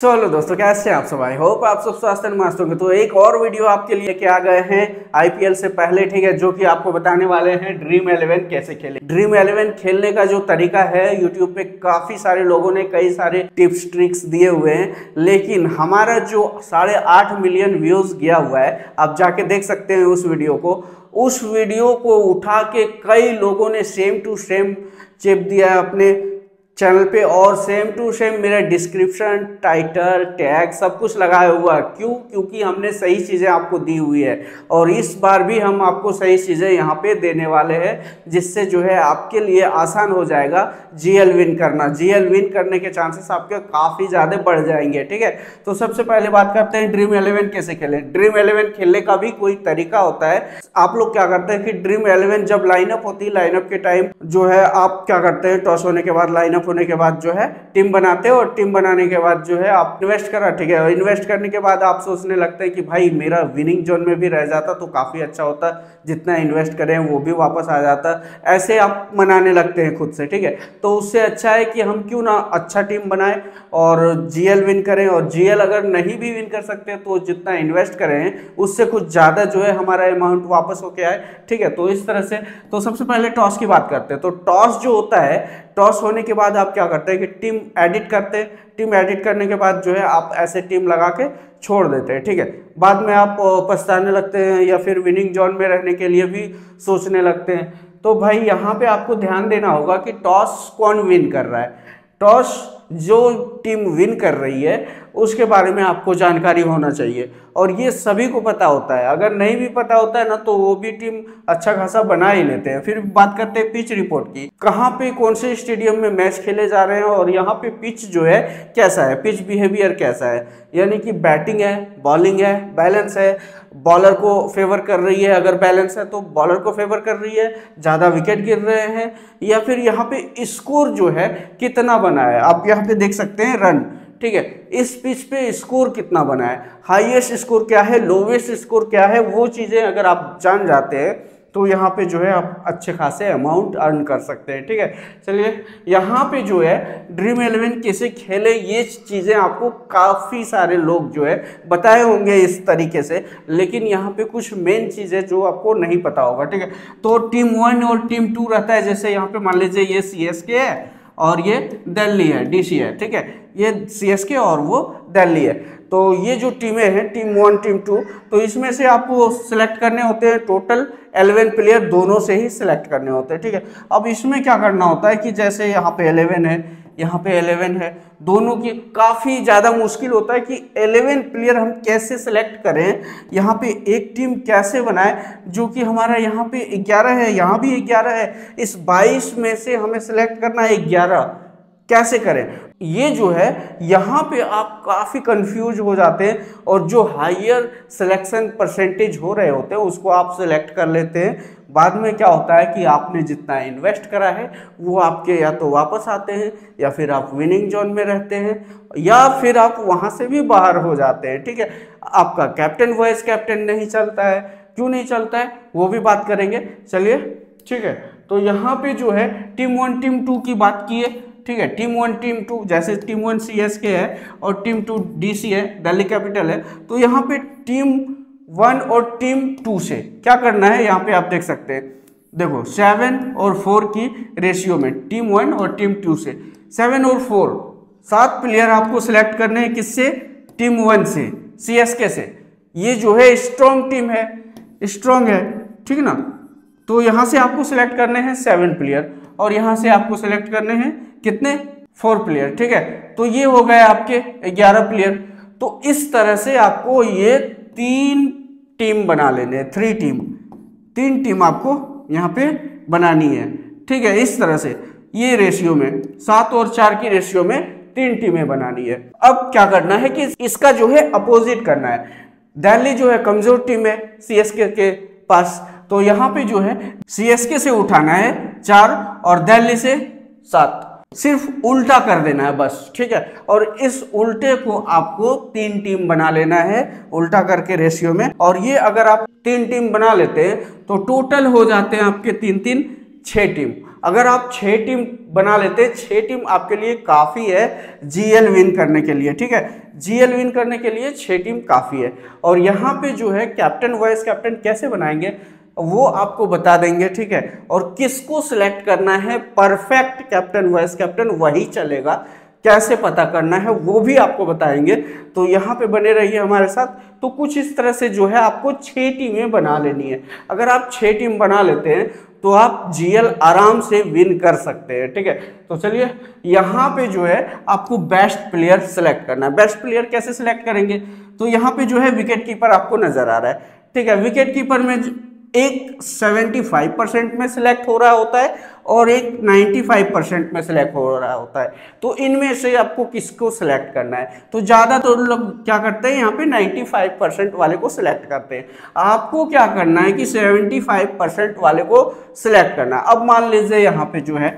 चलो दोस्तों, कैसे हैं आप सब? आई होप आप सब स्वास्थ्य मस्त होंगे। तो एक और वीडियो आपके लिए क्या आ गए हैं? आईपीएल से पहले, ठीक है, जो कि आपको बताने वाले हैं ड्रीम इलेवन कैसे खेले। ड्रीम इलेवन खेलने का जो तरीका है यूट्यूब पे काफ़ी सारे लोगों ने कई सारे टिप्स ट्रिक्स दिए हुए हैं, लेकिन हमारा जो साढ़े मिलियन व्यूज़ गया हुआ है, आप जाके देख सकते हैं उस वीडियो को। उस वीडियो को उठा के कई लोगों ने सेम टू सेम चिप दिया है अपने। चैनल पे और सेम टू सेम मेरा डिस्क्रिप्शन टाइटल टैग सब कुछ लगाया हुआ है। क्यों? क्योंकि हमने सही चीज़ें आपको दी हुई है। और इस बार भी हम आपको सही चीज़ें यहाँ पे देने वाले हैं, जिससे जो है आपके लिए आसान हो जाएगा जीएल विन करना। जीएल विन करने के चांसेस आपके काफ़ी ज़्यादा बढ़ जाएँगे, ठीक है? तो सबसे पहले बात करते हैं ड्रीम एलेवन कैसे खेलें। ड्रीम एलेवन खेलने का भी कोई तरीका होता है। आप लोग क्या करते हैं कि ड्रीम एलेवन जब लाइनअप होती है लाइनअप के टाइम जो है आप क्या करते हैं? टॉस होने के बाद लाइनअप होने के बाद जो है, टीम बनाते हो और टीम बनाने के बाद जो है, आप इन्वेस्ट करा ठीक है? इन्वेस्ट करने के बाद आप सोचने लगते हैं कि, भाई, मेरा विनिंग जोन में भी रह जाता तो काफ़ी अच्छा होता, जितना इन्वेस्ट करें वो भी वापस आ जाता। ऐसे आप मनाने लगते हैं खुद से, ठीक है? तो उससे अच्छा है कि हम क्यों ना अच्छा टीम बनाएँ और जीएल विन करें और जीएल अगर नहीं भी विन कर सकते तो जितना इन्वेस्ट करें, उससे कुछ ज़्यादा जो है हमारा अमाउंट वापस होके आए, ठीक है? तो इस तरह से तो सबसे पहले टॉस की बात करते हैं। तो टॉस जो होता है टॉस होने के बाद आप क्या करते हैं कि टीम एडिट करते हैं। टीम एडिट करने के बाद जो है आप ऐसे टीम लगा के छोड़ देते हैं, ठीक है। बाद में आप पछताने लगते हैं या फिर विनिंग जोन में रहने के लिए भी सोचने लगते हैं। तो भाई, यहाँ पे आपको ध्यान देना होगा कि टॉस कौन विन कर रहा है। टॉस जो टीम विन कर रही है, उसके बारे में आपको जानकारी होना चाहिए। और ये सभी को पता होता है। अगर नहीं भी पता होता है ना तो वो भी टीम अच्छा खासा बना ही लेते हैं। फिर बात करते हैं पिच रिपोर्ट की। कहाँ पे कौन से स्टेडियम में मैच खेले जा रहे हैं और यहाँ पे पिच जो है, कैसा है? पिच बिहेवियर कैसा है? यानी कि बैटिंग है, बॉलिंग है, बैलेंस है। बॉलर को फेवर कर रही है अगर बैलेंस है तो बॉलर को फेवर कर रही है, ज़्यादा विकेट गिर रहे हैं, या फिर यहाँ पे स्कोर जो है कितना बना है? आप यहाँ पे देख सकते हैं रन ठीक है? इस पिच पे स्कोर कितना बना है? हाईएस्ट स्कोर क्या है? लोवेस्ट स्कोर क्या है? वो चीज़ें अगर आप जान जाते हैं तो यहाँ पे जो है आप अच्छे खासे अमाउंट अर्न कर सकते हैं, ठीक है? चलिए, यहाँ पे जो है ड्रीम इलेवन कैसे खेले, ये चीज़ें आपको काफ़ी सारे लोग जो है बताए होंगे इस तरीके से, लेकिन यहाँ पे कुछ मेन चीज़ें जो आपको नहीं पता होगा, ठीक है? तो टीम वन और टीम टू रहता है, जैसे यहाँ पे मान लीजिए ये सी है और ये दिल्ली है डीसी है, ठीक है? ये सीएसके और वो दिल्ली है। तो ये जो टीमें हैं, टीम वन, टीम टू तो इसमें से आपको सिलेक्ट करने होते हैं टोटल एलेवन प्लेयर दोनों से ही सिलेक्ट करने होते हैं, ठीक है? अब इसमें क्या करना होता है कि जैसे यहाँ पे एलेवन है, यहाँ पे एलेवन है, दोनों की काफ़ी ज़्यादा मुश्किल होता है कि एलेवन प्लेयर हम कैसे सेलेक्ट करें, यहाँ पे एक टीम कैसे बनाए, जो कि हमारा यहाँ पे ग्यारह है, यहाँ भी ग्यारह है, इस बाईस में से हमें सेलेक्ट करना है ग्यारह, कैसे करें? ये जो है, यहाँ पे आप काफ़ी कंफ्यूज हो जाते हैं और जो हाइयर सिलेक्शन परसेंटेज हो रहे होते हैं, उसको आप सिलेक्ट कर लेते हैं। बाद में क्या होता है कि आपने जितना इन्वेस्ट करा है, वो आपके या तो वापस आते हैं, या फिर आप विनिंग जोन में रहते हैं, या फिर आप वहाँ से भी बाहर हो जाते हैं, ठीक है? आपका कैप्टन वाइस कैप्टन नहीं चलता है। क्यों नहीं चलता है? वो भी बात करेंगे। चलिए, ठीक है? तो यहाँ पे जो है टीम वन टीम टू की बात की है। ठीक है, टीम वन, टीम टू, जैसे team one C S K है और टीम टू डी सी है, दिल्ली कैपिटल है तो यहाँ पे टीम वन और टीम टू से क्या करना है, यहाँ पे आप देख सकते हैं। देखो, सेवन और फोर की रेशियो में, टीम वन और टीम टू से। सेवन और फोर, सात प्लेयर आपको सिलेक्ट करने हैं किससे? टीम वन से सी एस के से। ये जो है स्ट्रॉन्ग टीम है स्ट्रॉन्ग है, ठीक ना? तो यहाँ से आपको सिलेक्ट करने हैं सेवन प्लेयर और यहाँ से आपको सिलेक्ट करने हैं कितने? फोर प्लेयर ठीक है? तो ये हो गए आपके ग्यारह प्लेयर तो इस तरह से आपको ये तीन टीम बना लेने थ्री टीम तीन टीम आपको यहाँ पे बनानी है, ठीक है? इस तरह से ये रेशियो में, सात और चार की रेशियो में तीन टीमें बनानी है. अब क्या करना है कि इसका जो है अपोजिट करना है. दिल्ली जो है कमज़ोर टीम है सीएसके के पास. तो यहाँ पे जो है सीएसके से उठाना है चार और दिल्ली से सात. सिर्फ़ उल्टा कर देना है बस, ठीक है? और इस उल्टे को आपको तीन टीम बना लेना है, उल्टा करके रेशियो में। और ये अगर आप तीन टीम बना लेते हैं तो टोटल हो जाते हैं आपके तीन तीन, छह टीम। अगर आप छह टीम बना लेते, छह टीम आपके लिए काफ़ी है जीएल विन करने के लिए, ठीक है? जीएल विन करने के लिए छह टीम काफ़ी है। और यहाँ पे जो है कैप्टन वाइस कैप्टन कैसे बनाएँगे? वो आपको बता देंगे, ठीक है? और किसको सिलेक्ट करना है? परफेक्ट कैप्टन वाइस कैप्टन वही चलेगा। कैसे पता करना है, वो भी आपको बताएँगे। तो यहाँ पे बने रहिए हमारे साथ। तो कुछ इस तरह से जो है आपको छः टीमें बना लेनी है। अगर आप छः टीम बना लेते हैं तो आप जीएल आराम से विन कर सकते हैं, ठीक है? तो चलिए, यहाँ पे जो है आपको बेस्ट प्लेयर सेलेक्ट करना है। बेस्ट प्लेयर कैसे सिलेक्ट करेंगे? तो यहाँ पे जो है विकेट कीपर आपको नज़र आ रहा है, ठीक है? विकेट कीपर में एक 75 परसेंट में सिलेक्ट हो रहा होता है और एक 95 परसेंट में सिलेक्ट हो रहा होता है। तो इनमें से आपको किसको सिलेक्ट करना है? तो ज़्यादा तो लोग क्या करते हैं? यहाँ पे 95 परसेंट वाले को सिलेक्ट करते हैं। आपको क्या करना है कि 75 परसेंट वाले को सिलेक्ट करना है। अब मान लीजिए यहाँ पे जो है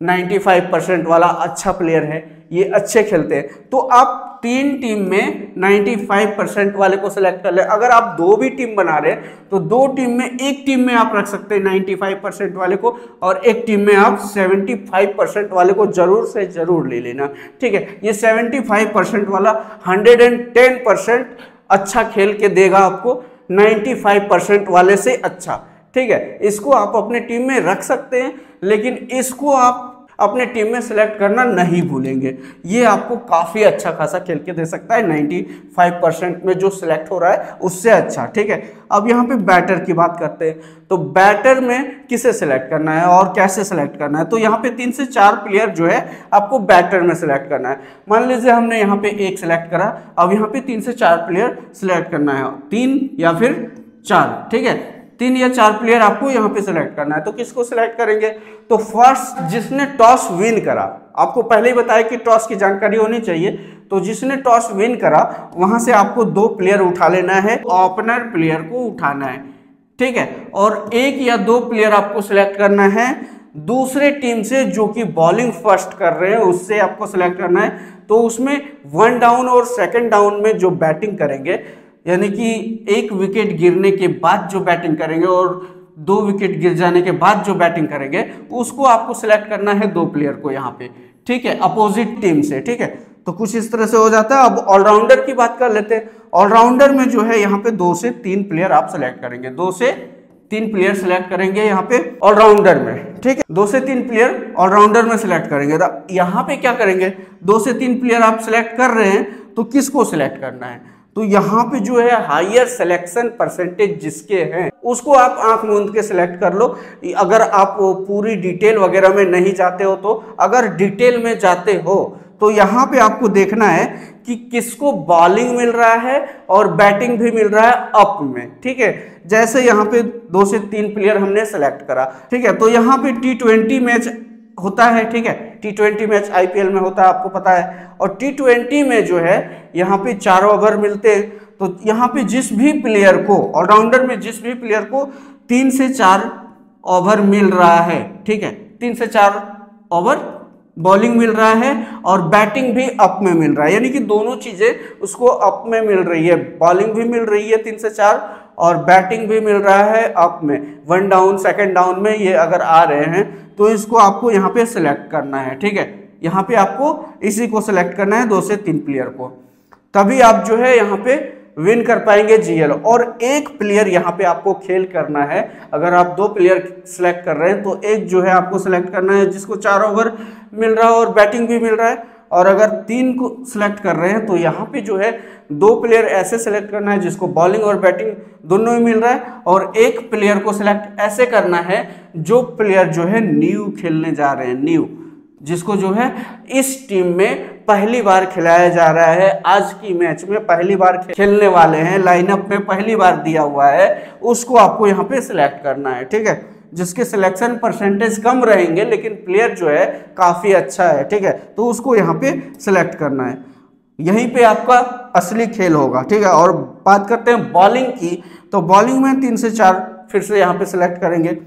95 परसेंट वाला अच्छा प्लेयर है। ये अच्छे खेलते हैं। तो आप तीन टीम में 95 परसेंट वाले को सिलेक्ट कर ले। अगर आप दो भी टीम बना रहे हैं तो दो टीम में एक टीम में आप रख सकते हैं 95 परसेंट वाले को और एक टीम में आप 75 परसेंट वाले को ज़रूर से ज़रूर ले लेना। ठीक है? ये 75 परसेंट वाला 110 परसेंट अच्छा खेल के देगा आपको 95 परसेंट वाले से अच्छा। ठीक है? इसको आप अपने टीम में रख सकते हैं, लेकिन इसको आप अपने टीम में सेलेक्ट करना नहीं भूलेंगे। ये आपको काफ़ी अच्छा खासा खेल के दे सकता है। 95 परसेंट में जो सिलेक्ट हो रहा है, उससे अच्छा ठीक है? अब यहाँ पे बैटर की बात करते हैं। तो बैटर में किसे सिलेक्ट करना है और कैसे सिलेक्ट करना है? तो यहाँ पे तीन से चार प्लेयर जो है, आपको बैटर में सिलेक्ट करना है। मान लीजिए हमने यहाँ पे एक सिलेक्ट करा। अब यहाँ पे तीन से चार प्लेयर सिलेक्ट करना है। तीन या फिर चार, ठीक है? तीन या चार प्लेयर आपको यहाँ पे सिलेक्ट करना है। तो किसको सिलेक्ट करेंगे? तो फ़र्स्ट जिसने टॉस विन करा, आपको पहले ही बताया कि टॉस की जानकारी होनी चाहिए। तो जिसने टॉस विन करा, वहाँ से आपको दो प्लेयर उठा लेना है ओपनर प्लेयर को उठाना है। ठीक है? और एक या दो प्लेयर आपको सिलेक्ट करना है। दूसरे टीम से जो कि बॉलिंग फ़र्स्ट कर रहे हैं, उससे आपको सिलेक्ट करना है। तो उसमें वन डाउन और सेकंड डाउन में जो बैटिंग करेंगे यानी कि एक विकेट गिरने के बाद जो बैटिंग करेंगे और दो विकेट गिर जाने के बाद जो बैटिंग करेंगे, उसको आपको सिलेक्ट करना है दो प्लेयर को यहाँ पे। ठीक है? अपोजिट टीम से, ठीक है? तो कुछ इस तरह से हो जाता है। अब ऑलराउंडर की बात कर लेते हैं। ऑलराउंडर में जो है यहाँ पे दो से तीन प्लेयर आप सिलेक्ट करेंगे। दो से तीन प्लेयर सिलेक्ट करेंगे यहाँ पे ऑलराउंडर में। ठीक है? दो से तीन प्लेयर ऑलराउंडर में सिलेक्ट करेंगे। तो यहाँ पे क्या करेंगे? दो से तीन प्लेयर आप सिलेक्ट कर रहे हैं तो किसको सिलेक्ट करना है? तो यहाँ पे जो है हायर सिलेक्शन परसेंटेज जिसके हैं, उसको आप आँख मूंद के सिलेक्ट कर लो। अगर आप पूरी डिटेल वगैरह में नहीं जाते हो तो अगर डिटेल में जाते हो तो यहाँ पे आपको देखना है कि किसको बॉलिंग मिल रहा है और बैटिंग भी मिल रहा है अप में, ठीक है? जैसे यहाँ पे दो से तीन प्लेयर हमने सेलेक्ट करा, ठीक है? तो यहाँ पे टी ट्वेंटी मैच होता है, ठीक है? टी ट्वेंटी मैच आईपीएल में होता है, आपको पता है। और टी ट्वेंटी में जो है, यहाँ पे चार ओवर मिलते हैं। तो यहाँ पे जिस भी प्लेयर को ऑलराउंडर में जिस भी प्लेयर को तीन से चार ओवर मिल रहा है, ठीक है? तीन से चार ओवर बॉलिंग मिल रहा है और बैटिंग भी अप में मिल रहा है। यानी कि दोनों चीज़ें उसको अप में मिल रही है। बॉलिंग भी मिल रही है तीन से चार और बैटिंग भी मिल रहा है अप में। वन डाउन सेकंड डाउन में ये अगर आ रहे हैं तो इसको आपको यहाँ पे सेलेक्ट करना है, ठीक है? यहाँ पे आपको इसी को सिलेक्ट करना है, दो से तीन प्लेयर को। तभी आप जो है यहाँ पे विन कर पाएँगे जीएल और एक प्लेयर यहाँ पे आपको खेल करना है, अगर आप दो प्लेयर सेलेक्ट कर रहे हैं तो एक जो है आपको सेलेक्ट करना है, जिसको चार ओवर मिल रहा है और बैटिंग भी मिल रहा है। और अगर तीन को सिलेक्ट कर रहे हैं तो यहाँ पे जो है दो प्लेयर ऐसे सिलेक्ट करना है जिसको बॉलिंग और बैटिंग दोनों ही मिल रहा है और एक प्लेयर को सिलेक्ट ऐसे करना है जो प्लेयर जो है न्यू खेलने जा रहे हैं न्यू जिसको जो है इस टीम में पहली बार खिलाया जा रहा है। आज की मैच में पहली बार खेलने वाले हैं। लाइनअप में पहली बार दिया हुआ है। उसको आपको यहाँ पे सिलेक्ट करना है, ठीक है? जिसके सिलेक्शन परसेंटेज कम रहेंगे, लेकिन प्लेयर जो है, काफ़ी अच्छा है, ठीक है? तो उसको यहाँ पे सिलेक्ट करना है। यहीं पे आपका असली खेल होगा, ठीक है? और बात करते हैं बॉलिंग की। तो बॉलिंग में तीन से चार फिर से यहाँ पे सिलेक्ट करेंगे।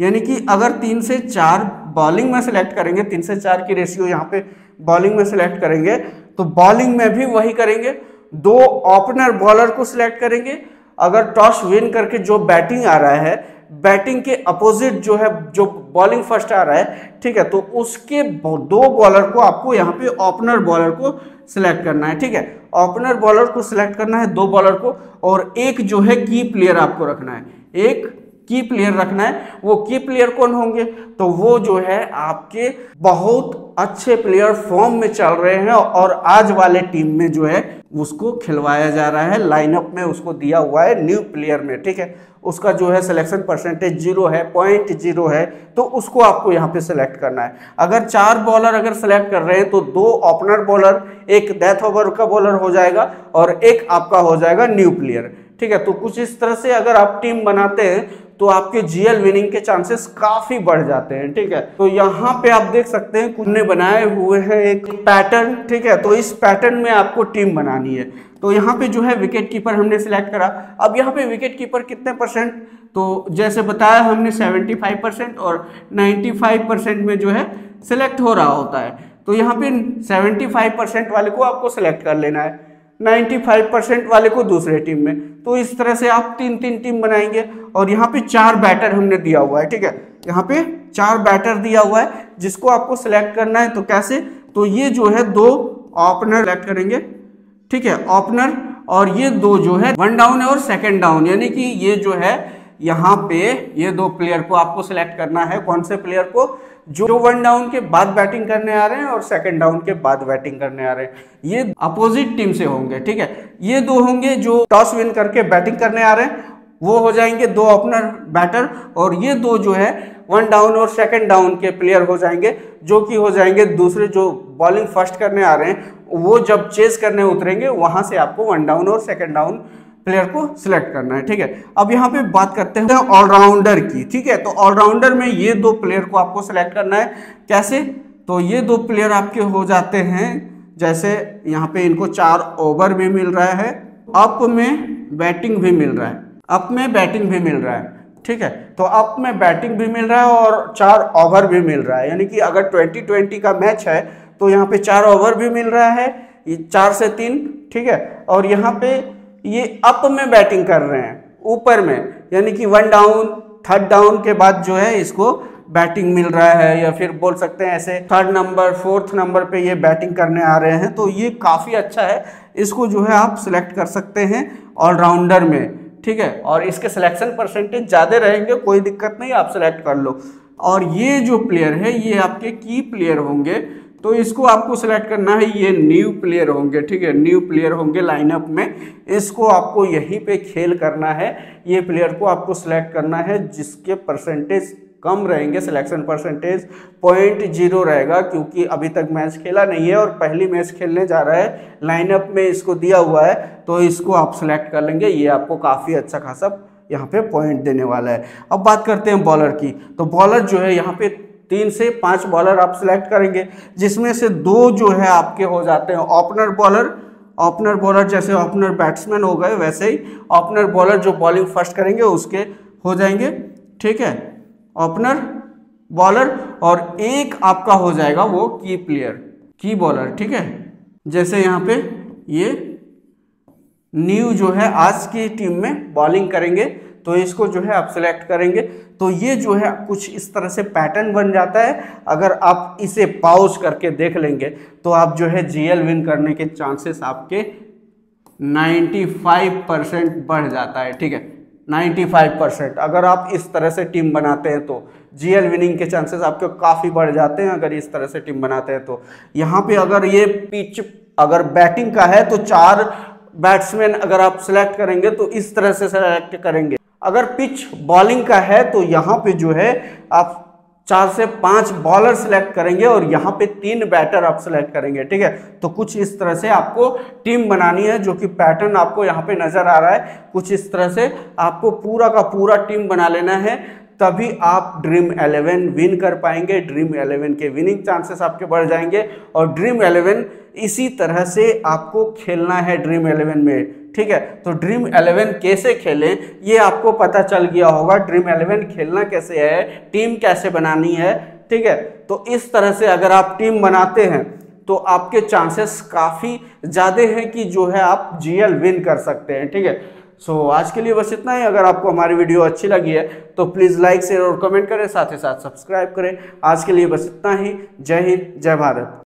यानी कि अगर तीन से चार बॉलिंग में सिलेक्ट करेंगे, तीन से चार की रेशियो यहाँ पे बॉलिंग में सिलेक्ट करेंगे तो बॉलिंग में भी वही करेंगे। दो ओपनर बॉलर को सिलेक्ट करेंगे। अगर टॉस विन करके जो बैटिंग आ रहा है बैटिंग के अपोजिट जो है, जो बॉलिंग फ़र्स्ट आ रहा है, ठीक है तो उसके दो बॉलर को आपको यहाँ पे ओपनर बॉलर को सिलेक्ट करना है, ठीक है। ओपनर बॉलर को सिलेक्ट करना है दो बॉलर को, और एक जो है की प्लेयर आपको रखना है। एक की प्लेयर रखना है, वो की प्लेयर कौन होंगे? तो वो जो है आपके बहुत अच्छे प्लेयर फॉर्म में चल रहे हैं और आज वाले टीम में जो है उसको खिलवाया जा रहा है लाइनअप में उसको दिया हुआ है न्यू प्लेयर में, ठीक है? उसका जो है सिलेक्शन परसेंटेज ज़ीरो है पॉइंट ज़ीरो है तो उसको आपको यहाँ पे सिलेक्ट करना है। अगर चार बॉलर अगर सिलेक्ट कर रहे हैं तो दो ओपनर बॉलर एक डेथ ओवर का बॉलर हो जाएगा और एक आपका हो जाएगा न्यू प्लेयर ठीक है तो कुछ इस तरह से अगर आप टीम बनाते हैं तो आपके जीएल विनिंग के चांसेस काफ़ी बढ़ जाते हैं, ठीक है। तो यहाँ पे आप देख सकते हैं, कुछ ने बनाए हुए हैं एक पैटर्न ठीक है। तो इस पैटर्न में आपको टीम बनानी है। तो यहाँ पे जो है विकेट कीपर हमने सिलेक्ट करा। अब यहाँ पे विकेट कीपर कितने परसेंट तो जैसे बताया हमने 75 परसेंट और 95 परसेंट में जो है सिलेक्ट हो रहा होता है। तो यहाँ पे 75 परसेंट वाले को आपको सिलेक्ट कर लेना है। 95 परसेंट वाले को दूसरे टीम में। तो इस तरह से आप तीन तीन टीम बनाएँगे। और यहाँ पे चार बैटर हमने दिया हुआ है, ठीक है? यहाँ पे चार बैटर दिया हुआ है, जिसको आपको सिलेक्ट करना है तो कैसे? तो ये जो है दो ओपनर सेलेक्ट करेंगे, ठीक है? ओपनर और ये दो जो है वन डाउन है और सेकेंड डाउन यानी कि ये जो है यहाँ पे ये दो प्लेयर को आपको सिलेक्ट करना है। कौन से प्लेयर को? जो वन डाउन के बाद बैटिंग करने आ रहे हैं और सेकंड डाउन के बाद बैटिंग करने आ रहे हैं। ये अपोजिट टीम से होंगे, ठीक है? ये दो होंगे जो टॉस विन करके बैटिंग करने आ रहे हैं। वो हो जाएँगे दो ओपनर बैटर और ये दो जो है वन डाउन और सेकंड डाउन के प्लेयर हो जाएँगे, जो कि हो जाएँगे दूसरे जो बॉलिंग फ़र्स्ट करने आ रहे हैं। वो जब चेस करने उतरेंगे, वहाँ से आपको वन डाउन और सेकंड डाउन प्लेयर को सिलेक्ट करना है, ठीक है? अब यहाँ पे बात करते हैं ऑलराउंडर की, ठीक है? तो ऑलराउंडर में ये दो प्लेयर को आपको सिलेक्ट करना है। कैसे? तो ये दो प्लेयर आपके हो जाते हैं, जैसे यहाँ पे इनको चार ओवर भी मिल रहा है अप में बैटिंग भी मिल रहा है अप में बैटिंग भी मिल रहा है, ठीक है? तो अप में बैटिंग भी मिल रहा है और चार ओवर भी मिल रहा है। यानी कि अगर ट्वेंटी ट्वेंटी का मैच है तो यहाँ पे चार ओवर भी मिल रहा है चार से तीन, ठीक है? और यहाँ पे ये अप में बैटिंग कर रहे हैं, ऊपर में, यानी कि वन डाउन थर्ड डाउन के बाद जो है इसको बैटिंग मिल रहा है, या फिर बोल सकते हैं ऐसे थर्ड नंबर फोर्थ नंबर पे ये बैटिंग करने आ रहे हैं तो ये काफ़ी अच्छा है। इसको जो है आप सिलेक्ट कर सकते हैं ऑलराउंडर में, ठीक है? और इसके सिलेक्शन परसेंटेज ज़्यादा रहेंगे, कोई दिक्कत नहीं, आप सिलेक्ट कर लो। और ये जो प्लेयर है, ये आपके की प्लेयर होंगे तो इसको आपको सिलेक्ट करना है। ये न्यू प्लेयर होंगे, ठीक है? न्यू प्लेयर होंगे लाइनअप में। इसको आपको यहीं पे खेल करना है। ये प्लेयर को आपको सिलेक्ट करना है, जिसके परसेंटेज कम रहेंगे सिलेक्शन परसेंटेज पॉइंट ज़ीरो रहेगा, क्योंकि अभी तक मैच खेला नहीं है और पहली मैच खेलने जा रहा है। लाइनअप में इसको दिया हुआ है तो इसको आप सिलेक्ट कर लेंगे। ये आपको काफ़ी अच्छा खासा यहाँ पे पॉइंट देने वाला है। अब बात करते हैं बॉलर की। तो बॉलर जो है यहाँ पे तीन से पाँच बॉलर आप सिलेक्ट करेंगे, जिसमें से दो जो है आपके हो जाते हैं ओपनर बॉलर ओपनर बॉलर जैसे ओपनर बैट्समैन हो गए, वैसे ही ओपनर बॉलर जो बॉलिंग फ़र्स्ट करेंगे, उसके हो जाएँगे। ठीक है? ओपनर बॉलर और एक आपका हो जाएगा वो की प्लेयर की बॉलर ठीक है? जैसे यहाँ पे ये न्यू जो है आज की टीम में बॉलिंग करेंगे। तो इसको जो है आप सिलेक्ट करेंगे। तो ये जो है कुछ इस तरह से पैटर्न बन जाता है। अगर आप इसे पाउज करके देख लेंगे तो आप जो है जीएल विन करने के चांसेस आपके 95 परसेंट बढ़ जाता है, ठीक है? 95 परसेंट अगर आप इस तरह से टीम बनाते हैं तो जीएल विनिंग के चांसेस आपके काफ़ी बढ़ जाते हैं अगर इस तरह से टीम बनाते हैं तो। यहाँ पे अगर ये पिच अगर बैटिंग का है तो चार बैट्समैन अगर आप सिलेक्ट करेंगे तो इस तरह से सिलेक्ट करेंगे। अगर पिच बॉलिंग का है तो यहाँ पे जो है, आप चार से पाँच बॉलर सिलेक्ट करेंगे और यहाँ पे तीन बैटर आप सिलेक्ट करेंगे, ठीक है? तो कुछ इस तरह से आपको टीम बनानी है, जो कि पैटर्न आपको यहाँ पे नज़र आ रहा है। कुछ इस तरह से आपको पूरा का पूरा टीम बना लेना है, तभी आप ड्रीम 11 विन कर पाएँगे। ड्रीम 11 के विनिंग चांसेस आपके बढ़ जाएँगे और ड्रीम 11 इसी तरह से आपको खेलना है ड्रीम 11 में। ठीक है? तो ड्रीम 11 कैसे खेलें ये आपको पता चल गया होगा। ड्रीम 11 खेलना कैसे है टीम कैसे बनानी है ठीक है? तो इस तरह से अगर आप टीम बनाते हैं तो आपके चांसेस काफ़ी ज़्यादा हैं कि जो है आप जीएल विन कर सकते हैं ठीक है? सो so, आज के लिए बस इतना ही। अगर आपको हमारी वीडियो अच्छी लगी है तो प्लीज़ लाइक शेयर और कमेंट करें साथ ही साथ सब्सक्राइब करें। आज के लिए बस इतना ही। जय हिंद जय भारत।